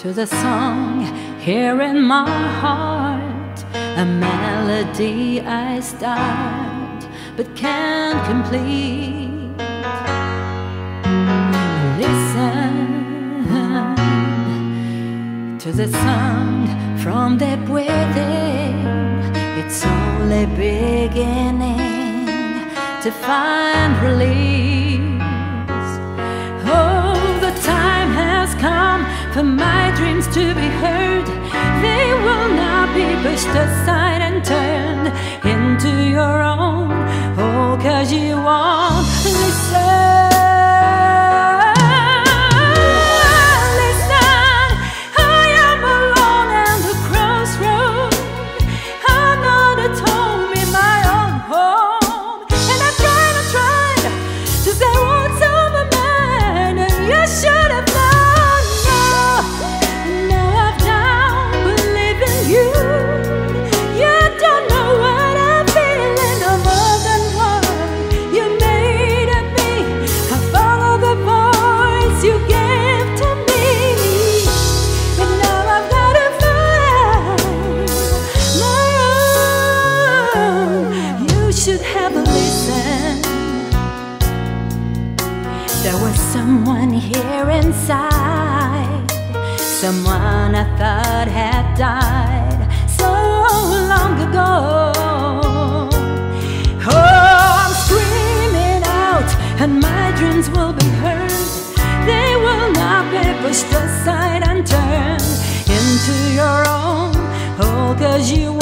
to the song here in my heart, a melody I start but can't complete. Listen to the sound from deep within. It's only beginning to find release. For my dreams to be heard. They will not be pushed aside should have listened. There was someone here inside, someone I thought had died so long ago. Oh, I'm screaming out, and my dreams will be heard. They will not be pushed aside and turned into your own. Oh, cause you